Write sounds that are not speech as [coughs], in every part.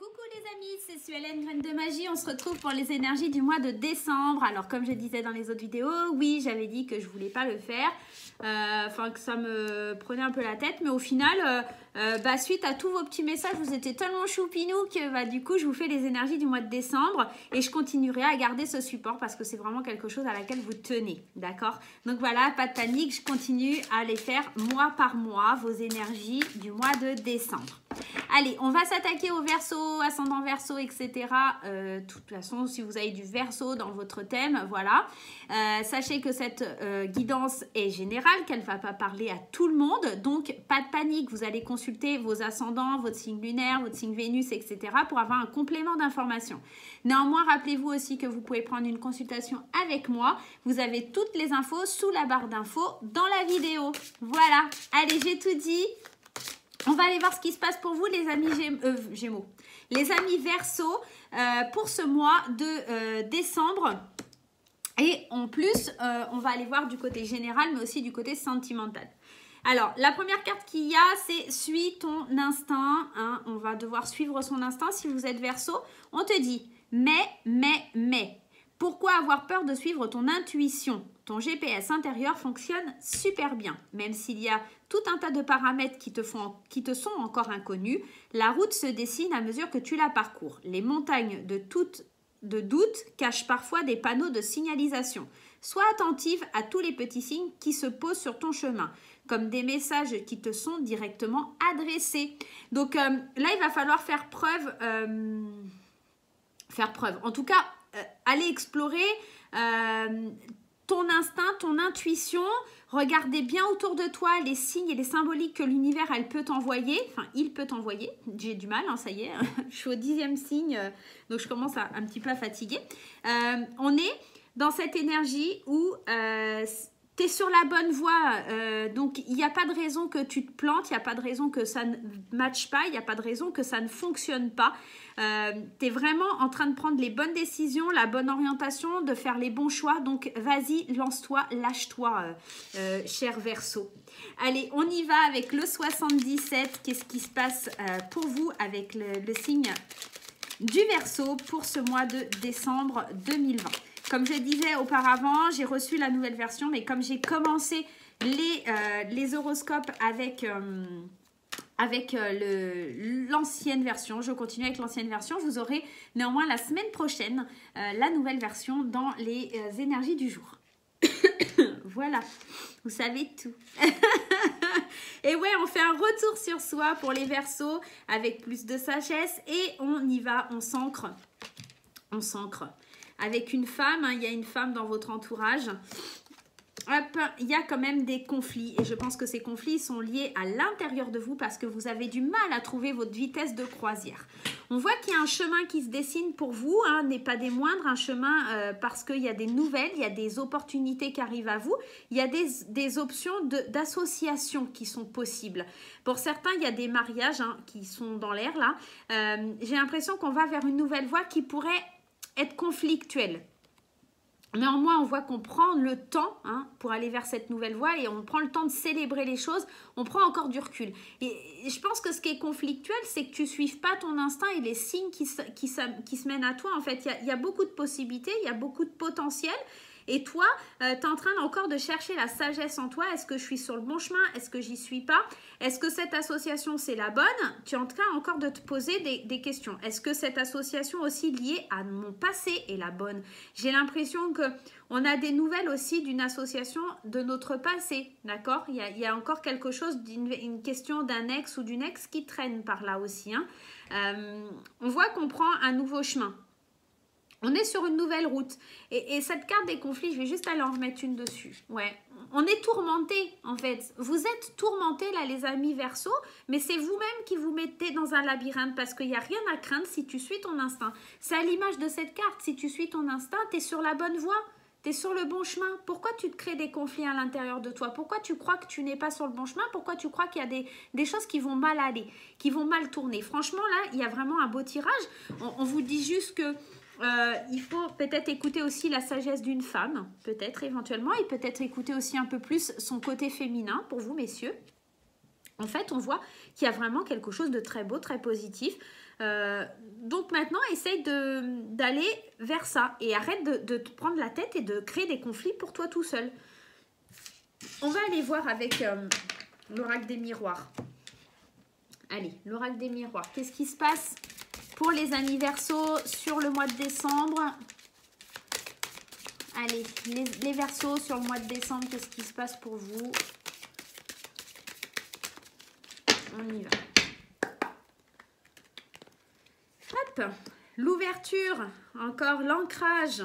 Coucou les amis, c'est Suelen Graine de Magie. On se retrouve pour les énergies du mois de décembre. Alors comme je disais dans les autres vidéos, oui, j'avais dit que je voulais pas le faire. Euh, enfin, que ça me prenait un peu la tête. Mais au final, euh, euh, bah, suite à tous vos petits messages, vous étiez tellement choupinou que bah, du coup, je vous fais les énergies du mois de décembre. Et je continuerai à garder ce support parce que c'est vraiment quelque chose à laquelle vous tenez. D'accord? Donc voilà, pas de panique. Je continue à les faire mois par mois, vos énergies du mois de décembre. Allez, on va s'attaquer au verso, ascendant verso, etc. de toute façon, si vous avez du verso dans votre thème, voilà. sachez que cette guidance est générale qu'elle ne va pas parler à tout le monde. Donc, pas de panique, vous allez vos ascendants, votre signe lunaire, votre signe Vénus, etc. pour avoir un complément d'information. Néanmoins, rappelez-vous aussi que vous pouvez prendre une consultation avec moi. Vous avez toutes les infos sous la barre d'infos dans la vidéo. Voilà, allez, j'ai tout dit. On va aller voir ce qui se passe pour vous, les amis euh, Gémeaux. Les amis Verseau, euh, pour ce mois de euh, décembre. Et en plus, on va aller voir du côté général, mais aussi du côté sentimental. Alors, la première carte qu'il y a, c'est suis ton instinct. Hein. On va devoir suivre son instinct. Si vous êtes verso, on te dit mais, mais, mais. Pourquoi avoir peur de suivre ton intuition? Ton GPS intérieur fonctionne super bien. Même s'il y a tout un tas de paramètres qui te, sont encore inconnus, la route se dessine à mesure que tu la parcours. Les montagnes de toutes de doute cache parfois des panneaux de signalisation. Sois attentive à tous les petits signes qui se posent sur ton chemin, comme des messages qui te sont directement adressés. Donc euh, là, il va falloir faire preuve, euh, faire preuve. En tout cas, euh, aller explorer ton instinct, ton intuition. Regardez bien autour de toi les signes et les symboliques que l'univers elle peut t'envoyer. Enfin, il peut t'envoyer. J'ai du mal, hein, ça y est. [laughs] je suis au dixième signe, donc je commence à, un petit peu à fatiguer. On est dans cette énergie où sur la bonne voie. donc, il n'y a pas de raison que tu te plantes, il n'y a pas de raison que ça ne matche pas, il n'y a pas de raison que ça ne fonctionne pas. Euh, tu es vraiment en train de prendre les bonnes décisions, la bonne orientation, de faire les bons choix. Donc vas-y, lance-toi, lâche-toi, euh, euh, cher Verseau. Allez, on y va avec le 77. Qu'est-ce qui se passe pour vous avec le, signe du Verseau pour ce mois de décembre 2020 Comme je disais auparavant, j'ai reçu la nouvelle version, mais comme j'ai commencé les, les horoscopes avec avec euh, l'ancienne version. Je continue avec l'ancienne version. Vous aurez néanmoins la semaine prochaine euh, la nouvelle version dans les euh, énergies du jour. [coughs] voilà, vous savez tout. [laughs] et ouais, on fait un retour sur soi pour les versos avec plus de sagesse et on y va, on s'ancre. On s'ancre. Avec une femme, hein, il y a une femme dans votre entourage il y a quand même des conflits et je pense que ces conflits sont liés à l'intérieur de vous parce que vous avez du mal à trouver votre vitesse de croisière. On voit qu'il y a un chemin qui se dessine pour vous, hein, n'est pas des moindres, un chemin euh, parce qu'il y a des nouvelles, il y a des opportunités qui arrivent à vous, il y a des, options d'association qui sont possibles. Pour certains, il y a des mariages hein, qui sont dans l'air là. Euh, j'ai l'impression qu'on va vers une nouvelle voie qui pourrait être conflictuelle. Néanmoins, on voit qu'on prend le temps hein, pour aller vers cette nouvelle voie et on prend le temps de célébrer les choses, on prend encore du recul. Et je pense que ce qui est conflictuel, c'est que tu ne suives pas ton instinct et les signes qui se, qui, qui se mènent à toi. En fait, il y, a, beaucoup de possibilités, il y a beaucoup de potentiel et toi, euh, tu es en train encore de chercher la sagesse en toi. Est-ce que je suis sur le bon chemin? Est-ce que j'y suis pas? Est-ce que cette association, c'est la bonne? Tu es en train encore de te poser des, questions. Est-ce que cette association aussi liée à mon passé est la bonne? J'ai l'impression que on a des nouvelles aussi d'une association de notre passé, d'accord? Il, y a encore quelque chose, d'une question d'un ex ou d'une ex qui traîne par là aussi. Hein. Euh, on voit qu'on prend un nouveau chemin. On est sur une nouvelle route. Et, cette carte des conflits, je vais juste aller en remettre une dessus. Ouais, on est tourmenté en fait. Vous êtes tourmenté là les amis verso, mais c'est vous-même qui vous mettez dans un labyrinthe parce qu'il n'y a rien à craindre si tu suis ton instinct. C'est à l'image de cette carte. Si tu suis ton instinct, tu es sur la bonne voie. Tu es sur le bon chemin. Pourquoi tu te crées des conflits à l'intérieur de toi? Pourquoi tu crois que tu n'es pas sur le bon chemin? Pourquoi tu crois qu'il y a des, des, choses qui vont mal aller, qui vont mal tourner? Franchement, là, il y a vraiment un beau tirage. on vous dit juste que euh, il faut peut-être écouter aussi la sagesse d'une femme, peut-être éventuellement, et peut-être écouter aussi un peu plus son côté féminin pour vous, messieurs. En fait, on voit qu'il y a vraiment quelque chose de très beau, très positif. Euh, donc maintenant, essaye d'aller vers ça et arrête de, de, te prendre la tête et de créer des conflits pour toi tout seul. On va aller voir avec euh, l'oracle des miroirs. Allez, l'oracle des miroirs. Qu'est-ce qui se passe pour les anniversaires sur le mois de décembre. Allez, les, les versos sur le mois de décembre, qu'est-ce qui se passe pour vous? On y va. Hop, l'ouverture, encore l'ancrage,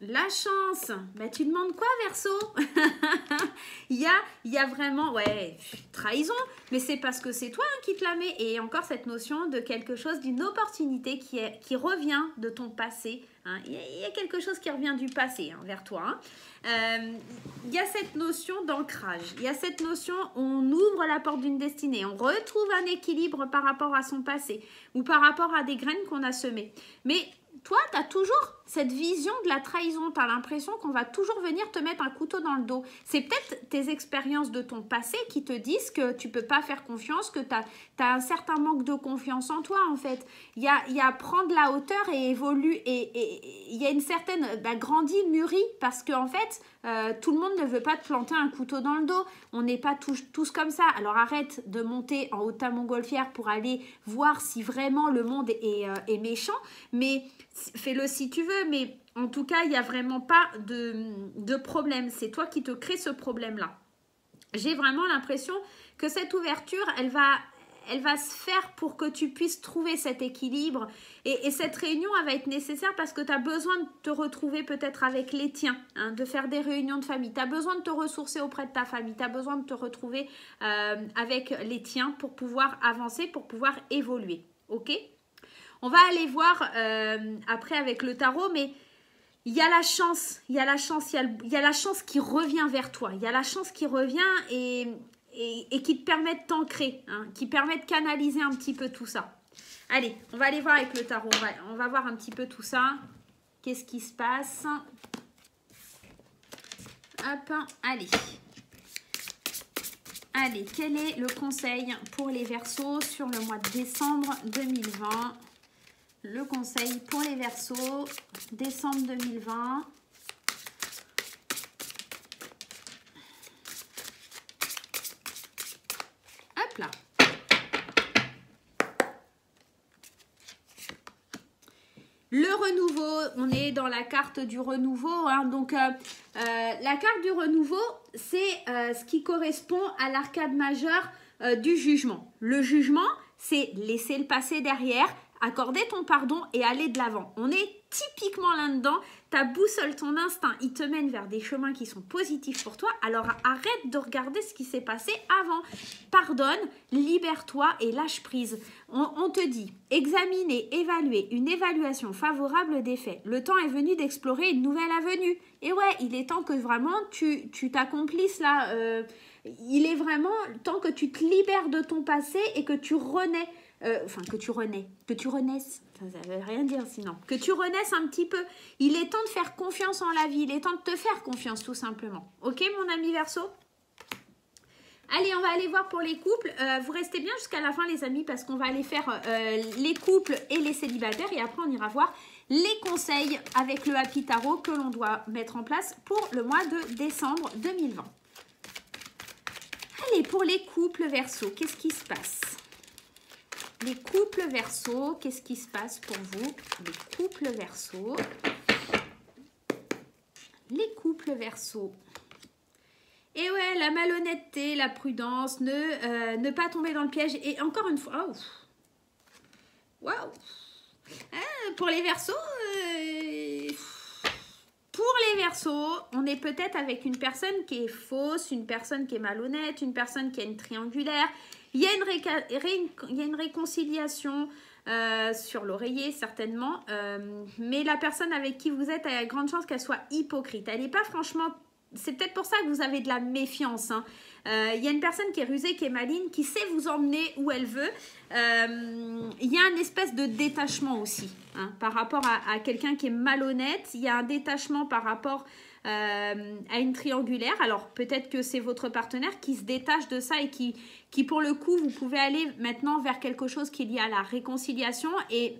la chance, bah, tu demandes quoi, Verso? [laughs] Il, y a, y a vraiment, ouais, trahison, mais c'est parce que c'est toi hein, qui te la mets. Et encore cette notion de quelque chose, d'une opportunité qui revient de ton passé. Hein. Il, y a, quelque chose qui revient du passé hein, vers toi. Euh, il y a cette notion d'ancrage. Il y a cette notion, on ouvre la porte d'une destinée. On retrouve un équilibre par rapport à son passé ou par rapport à des graines qu'on a semées. Mais toi, tu as toujours cette vision de la trahison. Tu as l'impression qu'on va toujours venir te mettre un couteau dans le dos. C'est peut-être tes expériences de ton passé qui te disent que tu peux pas faire confiance, que tu as, un certain manque de confiance en toi, en fait. Il y a, y a prendre la hauteur et évoluer. Et il y a une certaine bah, grandie, mûrie, parce qu'en en fait, euh, tout le monde ne veut pas te planter un couteau dans le dos. On n'est pas tous, tous, comme ça. Alors arrête de monter en haut de ta montgolfière pour aller voir si vraiment le monde est, euh, est méchant. Mais fais-le si tu veux, mais en tout cas, il n'y a vraiment pas de, problème. C'est toi qui te crée ce problème-là. J'ai vraiment l'impression que cette ouverture, elle va, elle va se faire pour que tu puisses trouver cet équilibre. Et, cette réunion, elle va être nécessaire parce que tu as besoin de te retrouver peut-être avec les tiens, hein, de faire des réunions de famille. Tu as besoin de te ressourcer auprès de ta famille. Tu as besoin de te retrouver euh, avec les tiens pour pouvoir avancer, pour pouvoir évoluer. OK? On va aller voir euh, après avec le tarot, mais il y a la chance, il y a la chance, il y a, la chance qui revient vers toi. Il y a la chance qui revient et, qui te permet de t'ancrer, hein, qui permet de canaliser un petit peu tout ça. Allez, on va aller voir avec le tarot. On va, on va voir un petit peu tout ça. Qu'est-ce qui se passe? Hop, allez. Allez, quel est le conseil pour les Verseaux sur le mois de décembre 2020 le conseil pour les versos, décembre 2020. Hop là. Le renouveau, on est dans la carte du renouveau. Hein. donc, euh, euh, la carte du renouveau, c'est euh, ce qui correspond à l'arcade majeur du jugement. Le jugement, c'est laisser le passé derrière, accorder ton pardon et aller de l'avant. On est typiquement là-dedans. Ta boussole, ton instinct, il te mène vers des chemins qui sont positifs pour toi. Alors arrête de regarder ce qui s'est passé avant. Pardonne, libère-toi et lâche prise. On, te dit, examiner, évaluer, une évaluation favorable des faits. Le temps est venu d'explorer une nouvelle avenue. Et ouais, il est temps que vraiment tu t'accomplisses là. Euh, il est vraiment temps que tu te libères de ton passé et que tu renais. Euh, enfin que tu renais, que tu renaisses, ça ne veut rien dire sinon, que tu renaisses un petit peu. Il est temps de faire confiance en la vie, il est temps de te faire confiance tout simplement. Ok mon ami Verso? Allez, on va aller voir pour les couples. Euh, vous restez bien jusqu'à la fin les amis parce qu'on va aller faire euh, les couples et les célibataires et après on ira voir les conseils avec le Happy Tarot que l'on doit mettre en place pour le mois de décembre 2020. Allez, pour les couples Verso, qu'est-ce qui se passe? Les couples verso, qu'est-ce qui se passe pour vous? Les couples verso. Les couples verso. Et ouais, la malhonnêteté, la prudence, ne, euh, ne pas tomber dans le piège. Et encore une fois, waouh wow. Hein, pour les versos, euh, pour les versos, on est peut-être avec une personne qui est fausse, une personne qui est malhonnête, une personne qui a une triangulaire, il y a une, réconciliation euh, sur l'oreiller, certainement. Euh, mais la personne avec qui vous êtes, a de grande chance qu'elle soit hypocrite. Elle n'est pas franchement... C'est peut-être pour ça que vous avez de la méfiance. Hein. Euh, il y a une personne qui est rusée, qui est maligne, qui sait vous emmener où elle veut. Il y a une espèce de détachement aussi hein, par rapport à quelqu'un qui est malhonnête. Il y a un détachement par rapport euh, à une triangulaire. Alors peut-être que c'est votre partenaire qui se détache de ça et qui, qui pour le coup, vous pouvez aller maintenant vers quelque chose qui est lié à la réconciliation et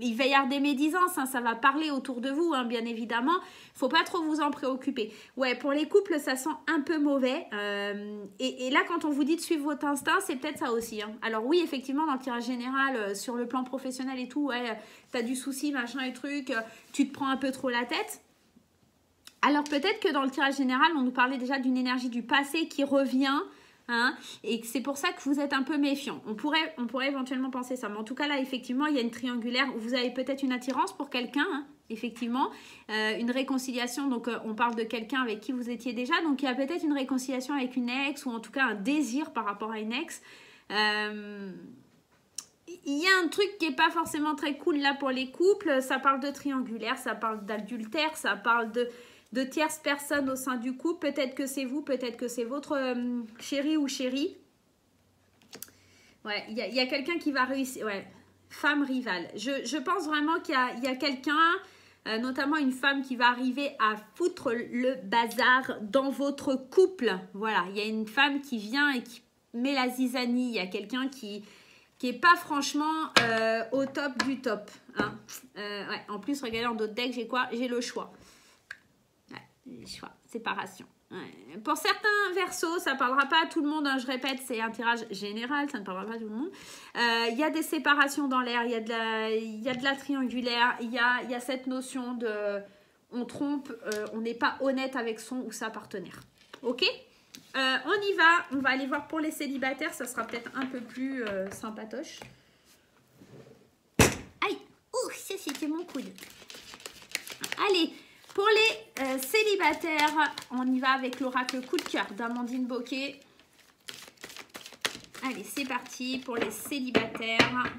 il va y avoir des médisances, hein, ça va parler autour de vous, hein, bien évidemment. Faut pas trop vous en préoccuper. Ouais, pour les couples, ça sent un peu mauvais. Euh, et, là, quand on vous dit de suivre votre instinct, c'est peut-être ça aussi. Hein. Alors oui, effectivement, dans le tirage général, euh, sur le plan professionnel et tout, ouais, as du souci, machin et truc, tu te prends un peu trop la tête. Alors peut-être que dans le tirage général, on nous parlait déjà d'une énergie du passé qui revient. Hein, et c'est pour ça que vous êtes un peu méfiant. On pourrait, on pourrait éventuellement penser ça. Mais en tout cas, là, effectivement, il y a une triangulaire où vous avez peut-être une attirance pour quelqu'un, hein, effectivement. Euh, une réconciliation, donc euh, on parle de quelqu'un avec qui vous étiez déjà. Donc il y a peut-être une réconciliation avec une ex ou en tout cas un désir par rapport à une ex. Euh, il y a un truc qui n'est pas forcément très cool là pour les couples. Ça parle de triangulaire, ça parle d'adultère, ça parle de de tierces personnes au sein du couple. Peut-être que c'est vous, peut-être que c'est votre euh, chéri ou chérie. Ouais, il y a, quelqu'un qui va réussir. Ouais, femme rivale. Je, pense vraiment qu'il y a, quelqu'un, euh, notamment une femme qui va arriver à foutre le bazar dans votre couple. Voilà, il y a une femme qui vient et qui met la zizanie. Il y a quelqu'un qui qui est pas franchement euh, au top du top. Hein. ouais. En plus, regardez en d'autres decks, j'ai quoi? J'ai le choix choix, séparation. Pour certains versos, ça ne parlera pas à tout le monde. Hein, je répète, c'est un tirage général, ça ne parlera pas à tout le monde. Euh, il y a des séparations dans l'air, il y, a de la, triangulaire, il y a, y a, cette notion de on trompe, euh, on n'est pas honnête avec son ou sa partenaire. Ok? Euh, On y va, on va aller voir pour les célibataires, ça sera peut-être un peu plus sympatoche. Aïe Ouh, ça c'était mon coude. Allez, pour les euh, célibataires, on y va avec l'oracle coup de cœur d'Amandine Boquet. Allez, c'est parti pour les célibataires.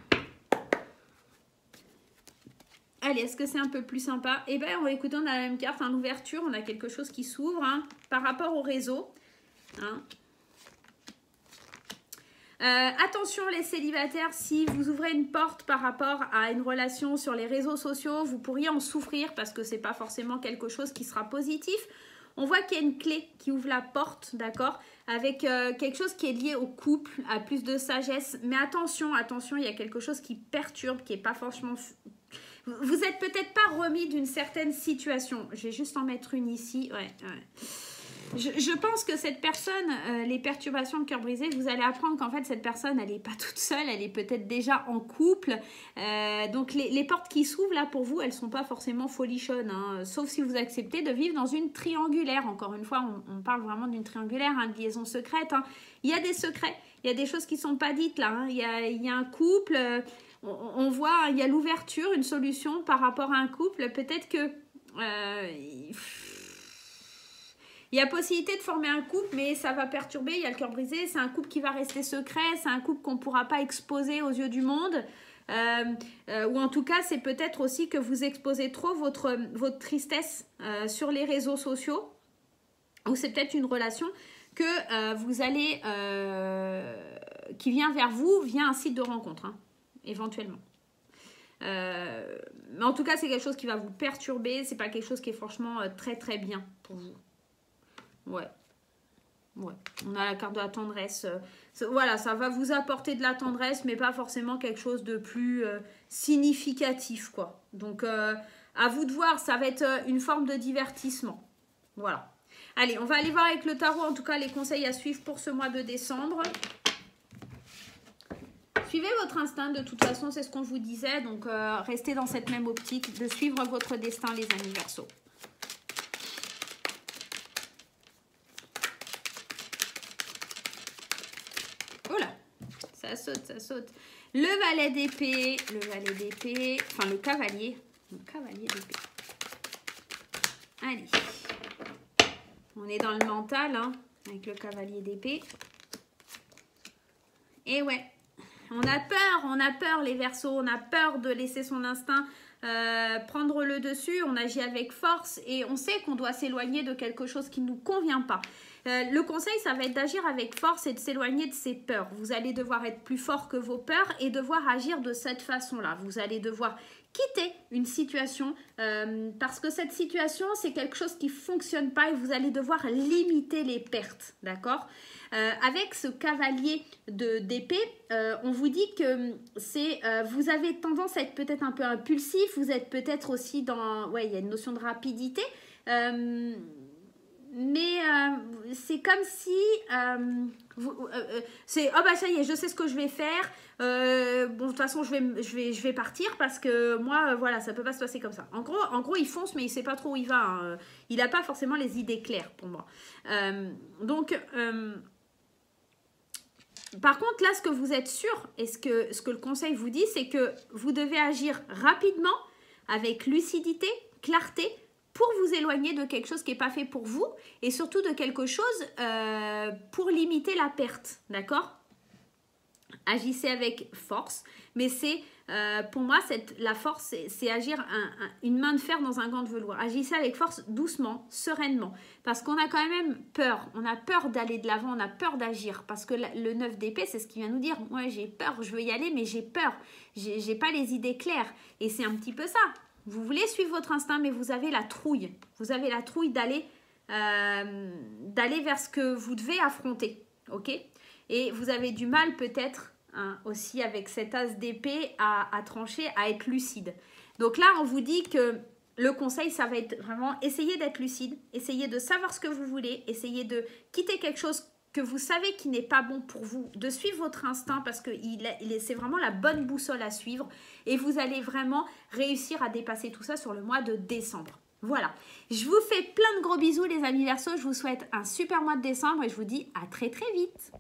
Allez, est-ce que c'est un peu plus sympa? Eh bien, on va écouter, on a la même carte, hein, l'ouverture, on a quelque chose qui s'ouvre hein, par rapport au réseau. Hein. Euh, attention les célibataires, si vous ouvrez une porte par rapport à une relation sur les réseaux sociaux, vous pourriez en souffrir parce que c'est pas forcément quelque chose qui sera positif. On voit qu'il y a une clé qui ouvre la porte, d'accord Avec euh, quelque chose qui est lié au couple, à plus de sagesse. Mais attention, attention, il y a quelque chose qui perturbe, qui est pas forcément... Vous êtes peut-être pas remis d'une certaine situation. Je vais juste en mettre une ici. Ouais. Je, pense que cette personne, euh, les perturbations de cœur brisé, vous allez apprendre qu'en fait cette personne, elle n'est pas toute seule, elle est peut-être déjà en couple. Euh, donc les, portes qui s'ouvrent là pour vous, elles sont pas forcément folichonnes, hein. sauf si vous acceptez de vivre dans une triangulaire. Encore une fois, on, parle vraiment d'une triangulaire, hein, de liaison secrète. Hein. Il y a des secrets, il y a des choses qui sont pas dites là. Il y, a, un couple, euh, on, voit, il y a l'ouverture, une solution par rapport à un couple. Peut-être que y a possibilité de former un couple, mais ça va perturber, il y a le cœur brisé, c'est un couple qui va rester secret, c'est un couple qu'on ne pourra pas exposer aux yeux du monde. Euh, euh, ou en tout cas, c'est peut-être aussi que vous exposez trop votre, votre tristesse euh, sur les réseaux sociaux. Ou c'est peut-être une relation que vous allez, qui vient vers vous via un site de rencontre, hein, éventuellement. mais en tout cas, c'est quelque chose qui va vous perturber. C'est pas quelque chose qui est franchement très très bien pour vous. Ouais. Ouais. On a la carte de la tendresse. Euh, voilà, ça va vous apporter de la tendresse, mais pas forcément quelque chose de plus euh, significatif, quoi. Donc, euh, à vous de voir, ça va être une forme de divertissement. Voilà. Allez, on va aller voir avec le tarot, en tout cas, les conseils à suivre pour ce mois de décembre. Suivez votre instinct, de toute façon, c'est ce qu'on vous disait. Donc, restez dans cette même optique de suivre votre destin, les anniversaires. Ça saute, ça saute. Le valet d'épée, le valet d'épée, enfin le cavalier, le cavalier d'épée. Allez, on est dans le mental, hein, avec le cavalier d'épée. Et ouais, on a peur, on a peur les versos, on a peur de laisser son instinct euh, prendre le dessus, on agit avec force et on sait qu'on doit s'éloigner de quelque chose qui ne nous convient pas. Euh, le conseil, ça va être d'agir avec force et de s'éloigner de ses peurs. Vous allez devoir être plus fort que vos peurs et devoir agir de cette façon-là. Vous allez devoir quitter une situation euh, parce que cette situation, c'est quelque chose qui fonctionne pas et vous allez devoir limiter les pertes, d'accord? Euh, avec ce cavalier d'épée, euh, on vous dit que c'est vous avez tendance à être peut-être un peu impulsif, vous êtes peut-être aussi dans ouais, il y a une notion de rapidité mais euh, c'est comme si euh, euh, c'est oh bah ça y est je sais ce que je vais faire bon de toute façon je vais je vais je vais partir parce que moi voilà ça peut pas se passer comme ça en gros en gros il fonce mais il sait pas trop où il va hein. il a pas forcément les idées claires pour moi donc par contre là ce que vous êtes sûr et ce que le conseil vous dit c'est que vous devez agir rapidement avec lucidité clarté pour vous éloigner de quelque chose qui n'est pas fait pour vous et surtout de quelque chose euh, pour limiter la perte, d'accord? Agissez avec force, mais c'est euh, pour moi cette, la force, c'est agir une main de fer dans un gant de velours. Agissez avec force, doucement, sereinement, parce qu'on a quand même peur. On a peur d'aller de l'avant, on a peur d'agir, parce que le 9 d'épée, c'est ce qui vient nous dire. Moi, j'ai peur, je veux y aller, mais j'ai peur. J'ai pas les idées claires, et c'est un petit peu ça. Vous voulez suivre votre instinct, mais vous avez la trouille. Vous avez la trouille d'aller euh, d'aller vers ce que vous devez affronter. Et vous avez du mal peut-être hein, aussi avec cet as d'épée à, à, trancher, à être lucide. Donc là, on vous dit que le conseil, ça va être vraiment essayer d'être lucide, essayer de savoir ce que vous voulez, essayer de quitter quelque chose que vous savez qui n'est pas bon pour vous, de suivre votre instinct parce que c'est vraiment la bonne boussole à suivre et vous allez vraiment réussir à dépasser tout ça sur le mois de décembre. Voilà, je vous fais plein de gros bisous les amis verso, je vous souhaite un super mois de décembre et je vous dis à très très vite.